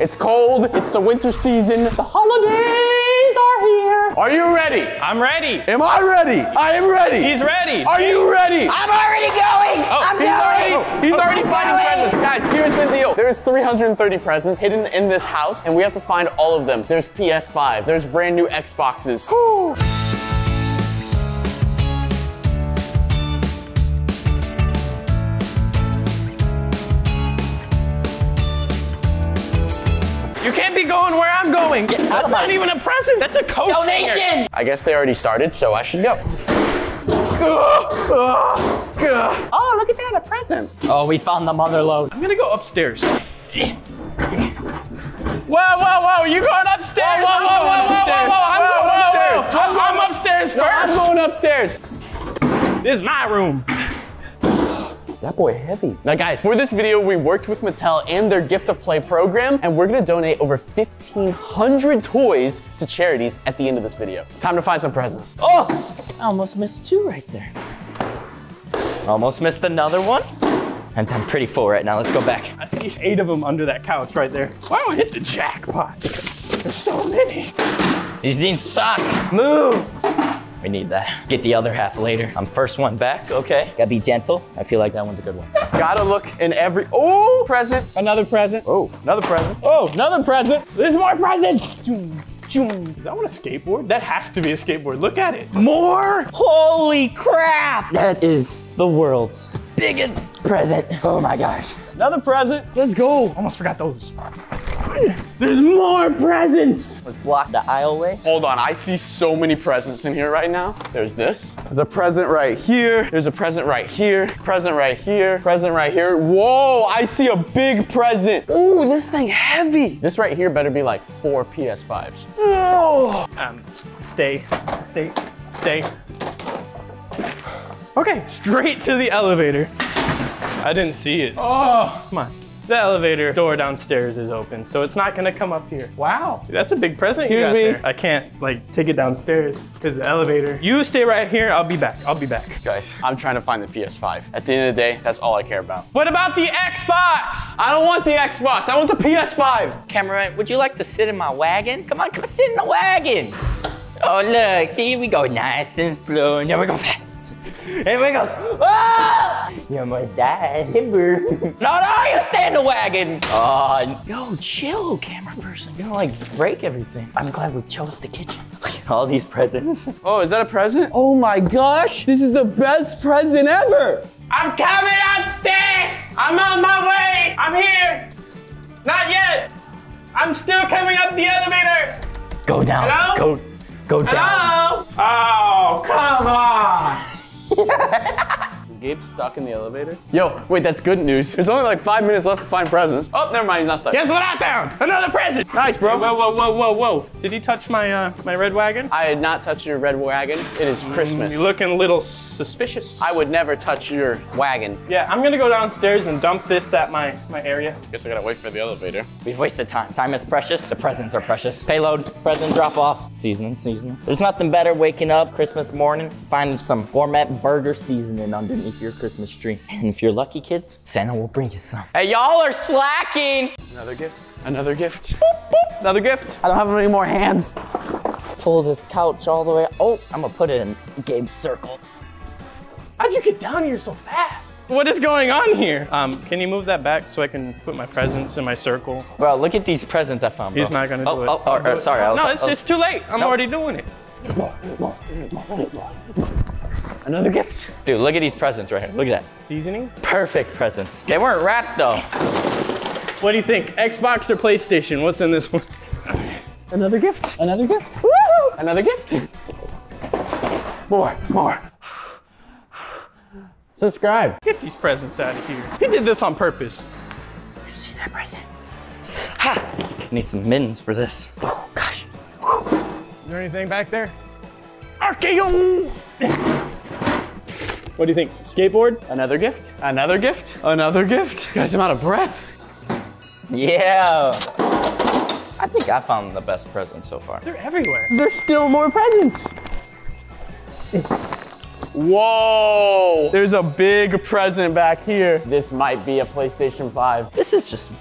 It's cold. It's the winter season. The holidays are here. Are you ready? I'm ready. Am I ready? I am ready. He's ready. Are you ready? I'm already going. Oh, I'm He's going. already, he's already finding presents. Guys, here's the deal. There's 330 presents hidden in this house, and we have to find all of them. There's PS5, there's brand new Xboxes. Whew. Where I'm going. That's not my- even a present. That's a coat hanger. Donation. I guess they already started, so I should go. Oh, look at that, a present. Oh, we found the mother load. I'm gonna go upstairs. Whoa, whoa, whoa! You going upstairs? Whoa, whoa, I'm whoa, going whoa, whoa, upstairs. whoa, I'm Whoa, going whoa, upstairs. whoa. I'm I'm, going- upstairs I'm first. going upstairs. This is my room. That boy heavy. Now guys, for this video, we worked with Mattel and their Gift of Play program, and we're gonna donate over 1,500 toys to charities at the end of this video. Time to find some presents. Oh, I almost missed two right there. Almost missed another one. And I'm pretty full right now. Let's go back. I see eight of them under that couch right there. Wow, I hit the jackpot. There's so many. These things suck. Move. We need that. Get the other half later. I'm first one back. Okay. Gotta be gentle. I feel like that one's a good one. Gotta look in every, oh, present, another present. Oh, another present. Oh, another present. There's more presents. Is that one a skateboard? That has to be a skateboard. Look at it. More? Holy crap! That is the world's biggest present. Oh my gosh. Another present. Let's go. Almost forgot those. There's more presents. Let's block the aisleway. Hold on, I see so many presents in here right now. There's this. There's a present right here. There's a present right here. Present right here. Present right here. Whoa, I see a big present. Ooh, this thing heavy. This right here better be like four PS5s. Whoa. Um, stay, stay, stay. Okay, straight to the elevator. I didn't see it. Oh, come on. The elevator door downstairs is open, so it's not gonna come up here. Wow, that's a big present you got Excuse me. there. I can't like take it downstairs because the elevator. You stay right here. I'll be back. I'll be back. Guys, I'm trying to find the PS5. At the end of the day, that's all I care about. What about the Xbox? I don't want the Xbox. I want the PS5. Cameraman, would you like to sit in my wagon? Come on, come sit in the wagon. Oh, look, see, we go nice and slow, and then we go fast. And we go, ah! You almost died, timber. no, no, you stay in the wagon. Oh, yo, chill, camera person. You're gonna like break everything. I'm glad we chose the kitchen. Look at all these presents. Oh, is that a present? Oh my gosh, this is the best present ever. I'm coming upstairs. I'm on my way. I'm here. Not yet. I'm still coming up the elevator. Go down. Hello? Go, go down. Hello? Oh, come on. Is Gabe stuck in the elevator? Yo, wait, that's good news. There's only like five minutes left to find presents. Oh, never mind, he's not stuck. Guess what I found? Another present. Nice, bro. Whoa, whoa, whoa, whoa, whoa. Did he touch my uh, my red wagon? I had not touched your red wagon. It is Christmas. You're looking a little suspicious. I would never touch your wagon. yeah, I'm gonna go downstairs and dump this at my, my area. Guess I gotta wait for the elevator. We've wasted time. Time is precious. The presents are precious. Payload, present drop off. Seasoning, seasoning. There's nothing better waking up Christmas morning, finding some gourmet burger seasoning underneath your Christmas tree. And if you're lucky, kids, Santa will bring you some. Hey, y'all are slacking. Another gift. Another gift. Another gift. I don't have any more hands. Pull this couch all the way. Oh, I'm gonna put it in Gabe's circle. How'd you get down here so fast? What is going on here? Um, can you move that back so I can put my presents in my circle? Bro, look at these presents I found. Bro. He's not gonna oh, do it. Oh, oh, oh, sorry. I was, No, it's, I was- it's too late. I'm No. already doing it. Another gift. Dude, look at these presents right here. Look at that. Seasoning? Perfect presents. They weren't wrapped though. What do you think? Xbox or PlayStation? What's in this one? Another gift. Another gift. Woo! Another gift. More, more. Subscribe. Get these presents out of here. He did this on purpose. You See that present? Ha! Need some mittens for this. Oh gosh. Is there anything back there? Archaeum! What do you think? Skateboard? Another gift. Another gift. Another gift. Guys, I'm out of breath. Yeah. I think I found the best present so far. They're everywhere. There's still more presents. Whoa! There's a big present back here. This might be a PlayStation 5. This is just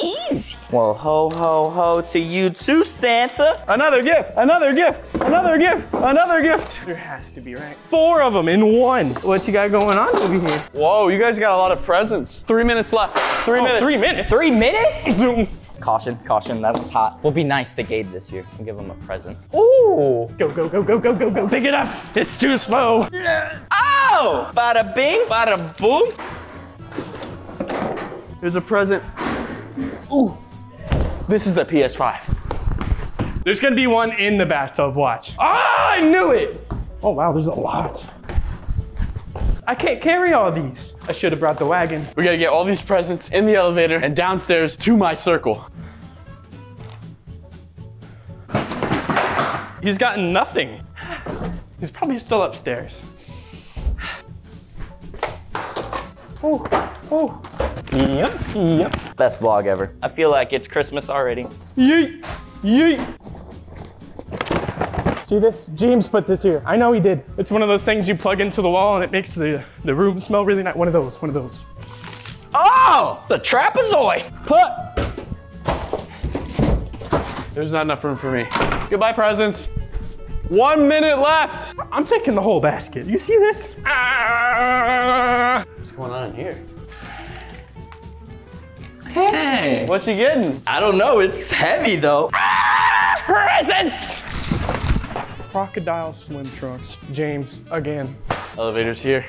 easy. easy. Well, ho, ho, ho to you too, Santa. Another gift, another gift, another gift, another gift. There has to be, right? Four of them in one. What you got going on over here? Whoa, you guys got a lot of presents. Three minutes left. Three oh, minutes. Three minutes. Three minutes? Zoom. Caution, caution, that one's hot. We'll be nice to Gabe this year and give him a present. Ooh. Go, go, go, go, go, go, go. Pick it up. It's too slow. Yeah. Oh! Bada bing, bada boom. There's a present. Ooh. This is the PS5. There's gonna be one in the bathtub, watch. Ah, I knew it! Oh wow, there's a lot. I can't carry all these. I should have brought the wagon. We gotta get all these presents in the elevator and downstairs to my circle. He's gotten nothing. He's probably still upstairs. Oh, oh. Yep, yep. Best vlog ever. I feel like it's Christmas already. Yeet, yeet. See this? James put this here. I know he did. It's one of those things you plug into the wall and it makes the, the room smell really nice. One of those, one of those. Oh! It's a trapezoid. Put. There's not enough room for me. Goodbye, presents. One minute left. I'm taking the whole basket. You see this? Ah! What's going on in here? Hey. What you getting? I don't know, it's heavy though. Presents! Crocodile swim trunks. James, again. Elevator's here.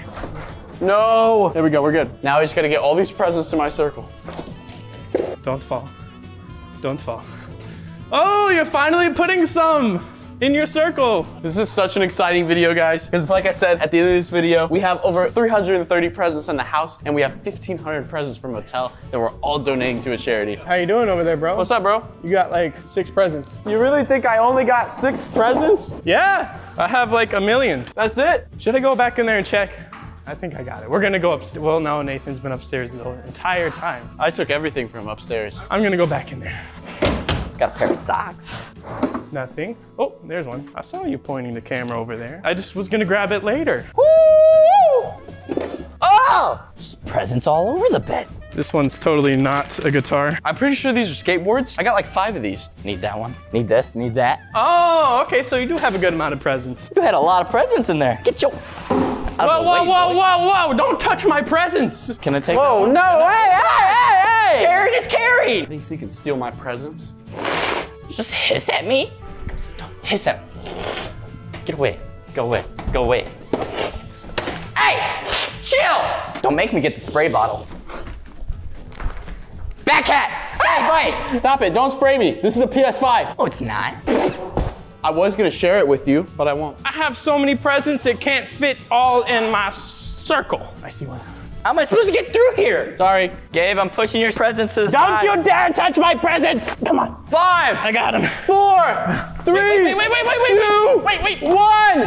No. There we go, we're good. Now I just gotta get all these presents to my circle. Don't fall. Don't fall. Oh, you're finally putting some in your circle. This is such an exciting video, guys, because like I said, at the end of this video, we have over 330 presents in the house, and we have 1,500 presents from Mattel that we're all donating to a charity. How you doing over there, bro? What's up, bro? You got like six presents. You really think I only got six presents? Yeah, I have like a million. That's it? Should I go back in there and check? I think I got it. We're gonna go upstairs. Well, no, Nathan's been upstairs the entire time. I took everything from upstairs. I'm gonna go back in there. Got a pair of socks. Nothing. Oh, there's one. I saw you pointing the camera over there. I just was gonna grab it later. Oh! There's presents all over the bed. This one's totally not a guitar. I'm pretty sure these are skateboards. I got like five of these. Need that one. Need this. Need that. Oh, okay, so you do have a good amount of presents. You had a lot of presents in there. Get your. Whoa, Whoa, whoa, whoa, whoa, whoa! Don't touch my presents! Can I take Oh, that? no, hey, hey, hey, hey! Carried is carried. Thinks he can steal my presents? Just hiss at me. Don't hiss at me. Get away. Go away. Go away. Hey! Chill! Don't make me get the spray bottle. Back cat! Stay right! Ah! Stop it, don't spray me. This is a PS5. Oh, it's not. I was gonna share it with you, but I won't. I have so many presents it can't fit all in my circle. I see one. How am I supposed to get through here? Sorry. Gabe, I'm pushing your presents Don't side. you dare touch my presents! Come on. Five, I got him. four, three, Wait, wait, wait, wait, wait, two, wait, wait, one.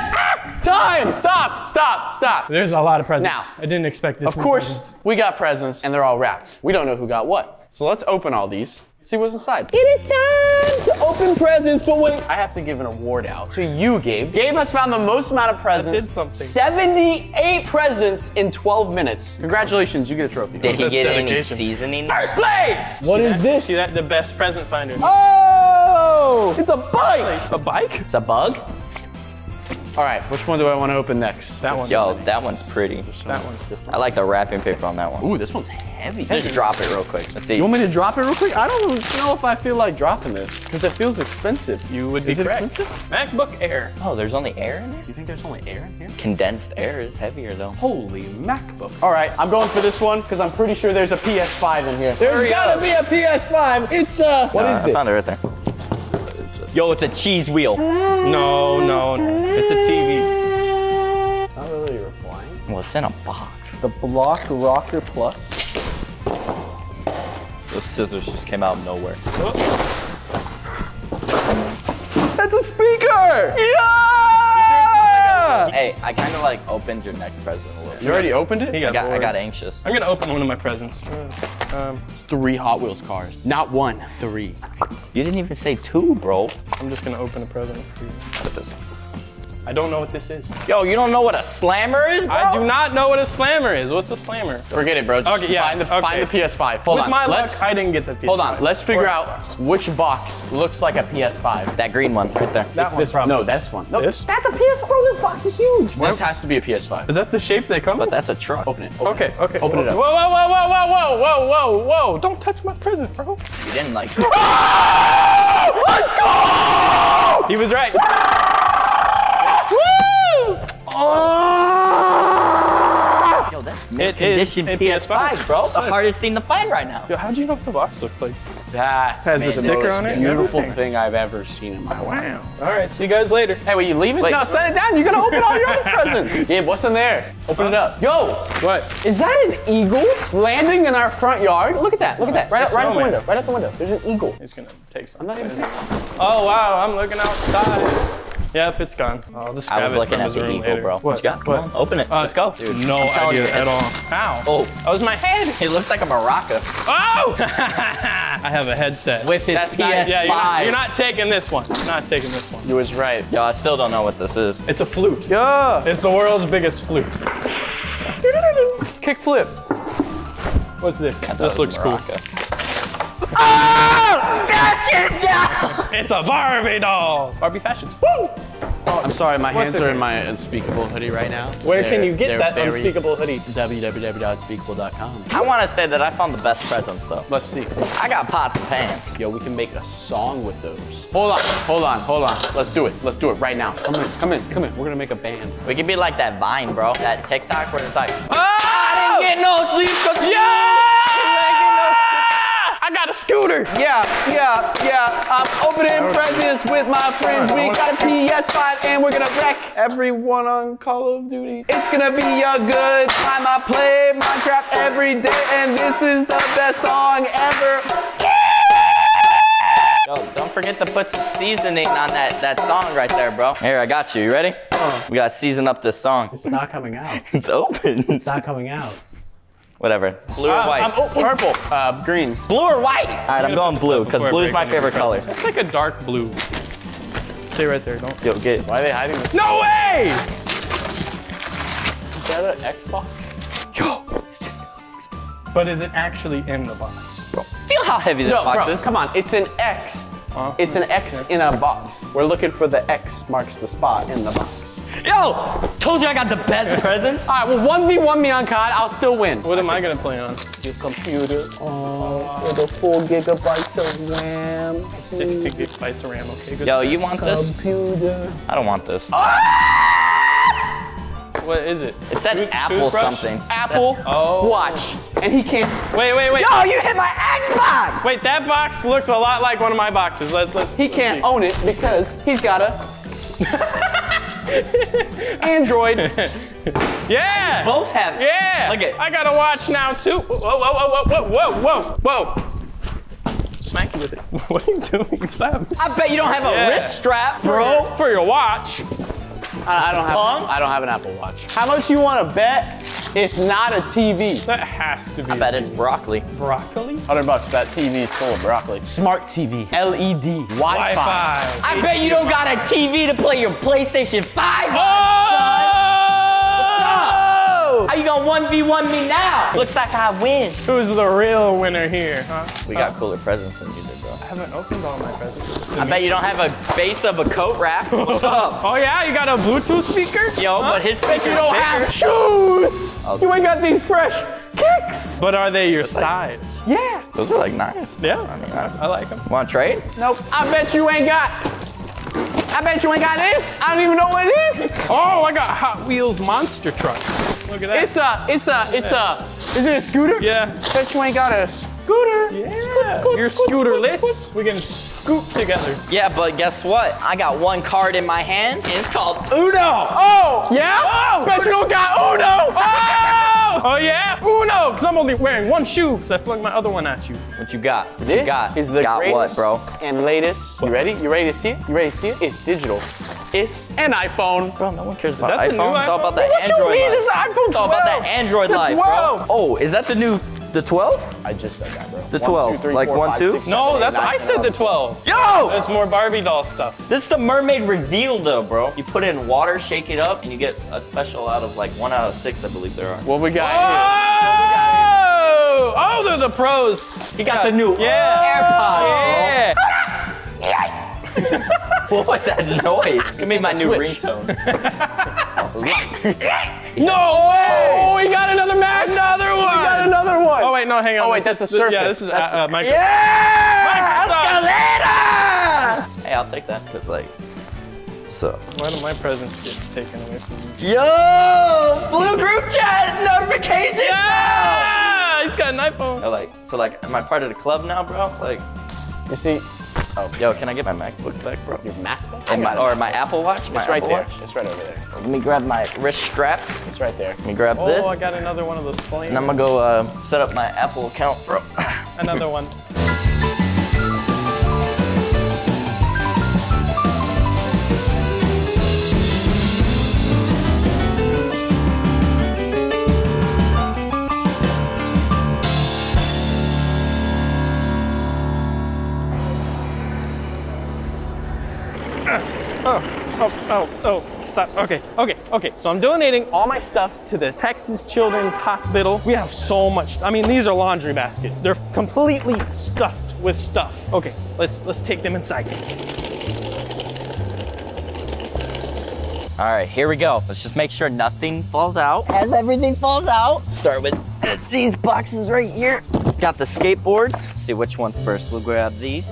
Time. Stop, stop, stop. There's a lot of presents. Now, I didn't expect this Of course, we got presents and they're all wrapped. We don't know who got what. So let's open all these, see what's inside. It is time to open presents, but wait. I have to give an award out to you, Gabe. Gabe has found the most amount of presents. did something. 78 presents in 12 minutes. Congratulations, you get a trophy. Did he That's get any seasoning? First place! What is this? See that? The best present finder. Oh! It's a bike! A bike? It's a bug? All right, which one do I want to open next? That one. Yo, that one's pretty. That one. I like the wrapping paper on that one. Ooh, this one's heavy. Just drop it real quick. Let's see. You want me to drop it real quick? I don't know if I feel like dropping this because it feels expensive. You would be Is it correct. expensive? MacBook Air. Oh, there's only air in there? You think there's only air in here? Condensed air is heavier though. Holy MacBook. All right, I'm going for this one because I'm pretty sure there's a PS5 in here. There's Hurry gotta up. be a PS5. It's uh, what Uh, is I this? found it right there. Yo, it's a cheese wheel. No, no, no. It's a TV. It's Not really replying. Well, it's in a box. The Block Rocker Plus. Those scissors just came out of nowhere. That's a speaker. Yeah! Hey, I kind of like opened your next present a little. You already opened it? He I got, got, I got anxious. I'm gonna open one of my presents. Um, Three Hot Wheels cars. Not one, three. You didn't even say two, bro. I'm just gonna open a present for you. Put this. I don't know what this is. Yo, you don't know what a slammer is, bro? I do not know what a slammer is. What's a slammer? Forget it, bro. Just Okay, yeah, find, the, okay. find the PS5. Hold With on. my Let's, luck, I didn't get the PS5. hold on. Let's figure Or out Xbox. which box looks like a PS5. That green one right there. That It's one this probably. No, that's one. No, This? That's a PS5. Bro, this box is huge. This has to be a PS5. Is that the shape they come But in? that's a truck. Open it. Open Okay, it. okay. Open it up. Whoa, whoa, whoa, whoa, whoa, whoa, whoa, whoa, whoa! Don't touch my present, bro. You didn't like. it. Let's go! He was right. Oh! Yo, that's It is condition a PS5, bro. The hardest thing to find right now. Yo, how'd you know what the box looked like? That Has a the sticker most on it and Beautiful thing I've ever seen in my life. Wow. All right, see you guys later. Hey, will you leave it? Wait. No, set it down. You're gonna open all your other presents. Gabe, what's in there? Open it up. Yo, What? is that an eagle landing in our front yard? Look at that. Look at that. Right, out, right out the window. Right out the window. There's an eagle. He's gonna take some. I'm not even. Oh wow, I'm looking outside. Yep, it's gone. I'll just I grab was it looking from at the eagle, later. bro. What? What you got? Come What? on, open it. Uh, Let's go. Dude, No idea you, at all. How? Oh, That was my head. it looks like a maraca Oh! I have a headset. with his That's PS5. nice. yeah, you're not, you're not taking this one. You're not taking this one. You was right. Yo, I still don't know what this is. It's a flute. Yeah. It's the world's biggest flute. Kick flip. What's this? This looks a cool. maraca. Oh! Fashion! It's a Barbie doll. Barbie fashions. Woo! Oh, I'm sorry, my What's hands are in my unspeakable hoodie right now. Where can They're- you get they're that very- unspeakable hoodie? www.unspeakable.com. I want to say that I found the best presents though. Let's see. I got pots and pans. Yo, we can make a song with those. Hold on, hold on, hold on. Let's do it. Let's do it right now. Come in, come in, come in. We're gonna make a band. We could be like that Vine, bro. That TikTok where it's like, Oh! I didn't get no sleep 'cause you I got a scooter. Yeah, yeah, yeah. I'm opening presents with my friends. We got a PS5 and we're gonna wreck everyone on Call of Duty. It's gonna be a good time. I play Minecraft every day and this is the best song ever. Yo, don't forget to put some seasoning on that, that song right there, bro. Here, I got you. You ready? We gotta season up this song. It's not coming out. It's open. It's not coming out. Whatever. Blue or white? I'm, oh, Purple. Uh, green. blue or white? All right, I'm gonna going put this blue because blue is my favorite color. It's like a dark blue. Stay right there. Don't. Yo, get it. Why are they hiding this? No way! Is that an Xbox? Yo. But is it actually in the box? Feel how heavy this No, box bro, is. come on. It's an X. Huh? It's an X in a box. We're looking for the X marks the spot in the box. Yo, told you I got the best presents. All right, well, 1v1 me on COD, I'll still win. What am I gonna play on? Your computer oh, with a four gigabytes of RAM. 60 gigabytes of RAM. Okay, good. Yo, you want this? Computer. I don't want this. Ah! What is it? It said Tooth- Apple toothbrush? something. Apple Oh. Watch. And he can't. Wait, wait, wait. Yo, you hit my Xbox! Wait, that box looks a lot like one of my boxes. Let, let's. He let's can't see. own it because he's got a Android. Yeah. Both have it. Yeah. Look it. I got a watch now too. Whoa, whoa, whoa, whoa, whoa, whoa, whoa, whoa. Smack you with it. What are you doing? Stop. I bet you don't have a Yeah. wrist strap, Bro, bro. for your watch. I I don't have. Huh? I don't have an Apple Watch. How much you want to bet? It's not a TV. That has to be. I bet it's broccoli. broccoli. Hundred bucks. That TV is full of broccoli. Smart TV. LED. Wi-Fi. Wi-Fi. I bet you don't got a TV to play your PlayStation 5 Oh! How you gonna 1v1 me now? Looks like I win. Who's the real winner here? Huh? We got cooler presents than you did, bro. I haven't opened all my presents. I bet you don't have a base of a coat rack. What's up? Oh yeah, you got a Bluetooth speaker? Yo, but his Bet you speaker's don't bigger. have shoes. You ain't got these fresh kicks. But are they your size? Yeah. Those are like nice. Yeah, I mean, I, I like them. Want to trade? Nope. I bet you ain't got. I bet you ain't got this. I don't even know what it is. Oh, I got Hot Wheels monster truck. Look at that. It's a. It's a. It's a. Is it a scooter? yeah. Bet you ain't got a scooter. Yeah. You're scooterless. We can scoot together. Yeah, but guess what? I got one card in my hand, and it's called Uno. Oh. Yeah. Oh. Bet you don't got Uno. Oh! Oh yeah? Uno! Because I'm only wearing one shoe because I flung my other one at you. What you got? What This you got? is the got what, greatest bro? and latest. You ready? You ready to see it? You ready to see it? It's digital. It's an iPhone. Bro, no one cares about that the new iPhone. It's all about that What you Android mean? life. This is iPhone 12. It's all about that Android The life, bro. Oh, is that the new The 12? I just said that, bro. The One, 12, like one, two? No, that's I said the 12. Yo! It's more Barbie doll stuff. This is the mermaid reveal though, bro. You put it in water, shake it up, and you get a special out of like one out of six, I believe there are. What we got Oh! Oh, they're the pros. He got the new Yeah. AirPods. Yeah. What was that noise? Give me my new Switch. ringtone. No! Oh, we got another Mac. Another one. We got another one. Oh wait, no, hang on. Oh, wait, This that's is- a Yeah, Surface. this is That's- uh, uh, micro- Yeah! Hey, I'll take that, cause like, so. Why do my presents get taken away from me? Yo! Blue group chat notification! Ah, he's got an iPhone. Yo, like, so like, am I part of the club now, bro? Like, You see, yo, can I get my MacBook back, bro? your MacBook? And my, or my Apple Watch? My It's right Apple there. Watch? It's right over there. Let me grab my wrist strap. It's right there. Let me grab this. Oh, I got another one of those slings. And I'm gonna go uh, set up my Apple account, bro. Another one. Oh, oh, oh, oh, stop. Okay, okay, okay. So I'm donating all my stuff to the Texas Children's Hospital. We have so much. I mean, these are laundry baskets. They're completely stuffed with stuff. Okay, let's let's take them inside. All right, here we go. Let's just make sure nothing falls out. As everything falls out, start with these boxes right here. Got the skateboards. See which ones first. We'll grab these.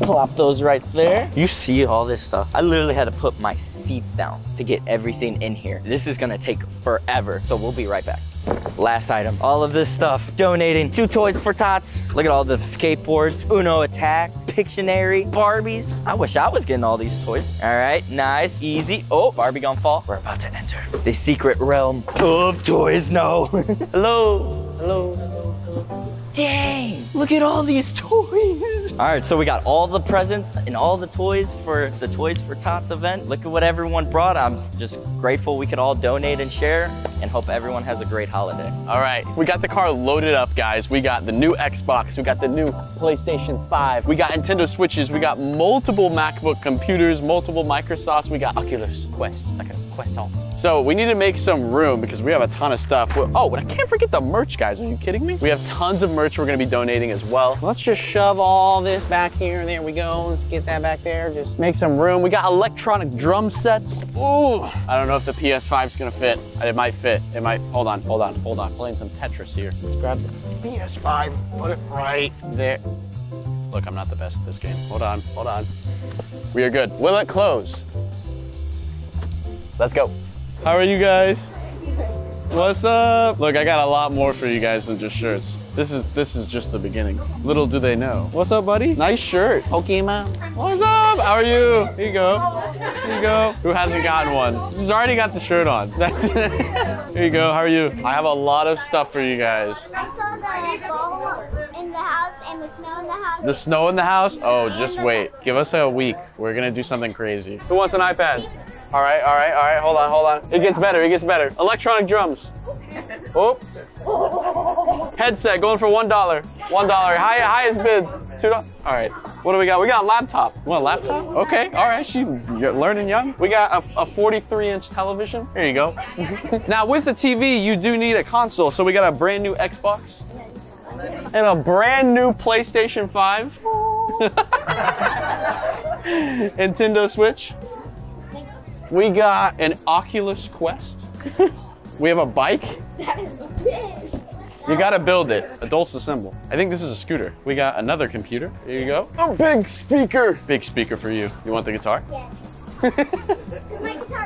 Plop those right there. You see all this stuff. I literally had to put my seats down to get everything in here. This is gonna take forever, so we'll be right back. Last item, all of this stuff. Donating to toys for tots. Look at all the skateboards, Uno Attacked, Pictionary, Barbies. I wish I was getting all these toys. All right, nice, easy. Oh, Barbie gonna fall. We're about to enter the secret realm of toys. No. hello, hello, hello, hello. Dang, look at all these toys. All right, so we got all the presents and all the toys for the Toys for Tots event. Look at what everyone brought. I'm just grateful we could all donate and share and hope everyone has a great holiday. All right, we got the car loaded up, guys. We got the new Xbox, we got the new PlayStation 5, we got Nintendo Switches, we got multiple MacBook computers, multiple Microsofts, we got Oculus Quest, like on. So we need to make some room because we have a ton of stuff. Oh, and I can't forget the merch, guys. Are you kidding me? We have tons of merch we're gonna be donating as well. Let's just shove all this back here. There we go. Let's get that back there. Just make some room. We got electronic drum sets. Ooh, I don't know if the PS5 is gonna fit. It might fit. It might. Hold on, hold on, hold on. Playing some Tetris here. Let's grab the PS5. Put it right there. Look, I'm not the best at this game. Hold on, hold on. We are good. Will it close? Let's go. How are you guys? What's up? Look, I got a lot more for you guys than just shirts. This is this is just the beginning. Little do they know. What's up, buddy? Nice shirt. Pokemon. What's up? How are you? Here you go. Here you go. Who hasn't gotten one? She's already got the shirt on. That's it. Here you go. How are you? I have a lot of stuff for you guys. I saw the ball in the house and the snow in the house. The snow in the house? Oh, just wait. Give us a week. We're gonna do something crazy. Who wants an iPad? All right, all right, all right. Hold on, hold on. It gets better. It gets better. Electronic drums. Oh. Headset going for one dollar. One dollar. High, highest bid. Two dollars. All right. What do we got? We got a laptop. A laptop? Okay. All right. She you're learning young. We got a, a 43 inch television. Here you go. now with the TV, you do need a console. So we got a brand new Xbox and a brand new PlayStation 5. Nintendo Switch. We got an Oculus Quest. we have a bike. That is big. You gotta build it. Adults assemble. I think this is a scooter. We got another computer. Here you go. A big speaker. Big speaker for you. You want the guitar? Yes. My guitar broke.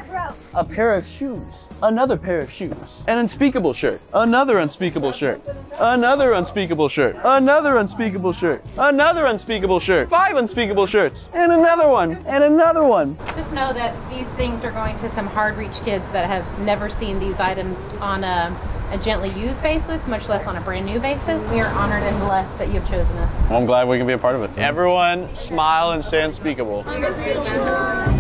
A pair of shoes. Another pair of shoes. An unspeakable shirt. Another unspeakable shirt. Another unspeakable shirt. Another unspeakable shirt. Another unspeakable shirt. Five unspeakable shirts. And another one. And another one. Just know that these things are going to some hard reach kids that have never seen these items on a, a gently used basis, much less on a brand new basis. We are honored and blessed that you have chosen us. Well, I'm glad we can be a part of it. Everyone smile and say unspeakable. Unspeakable.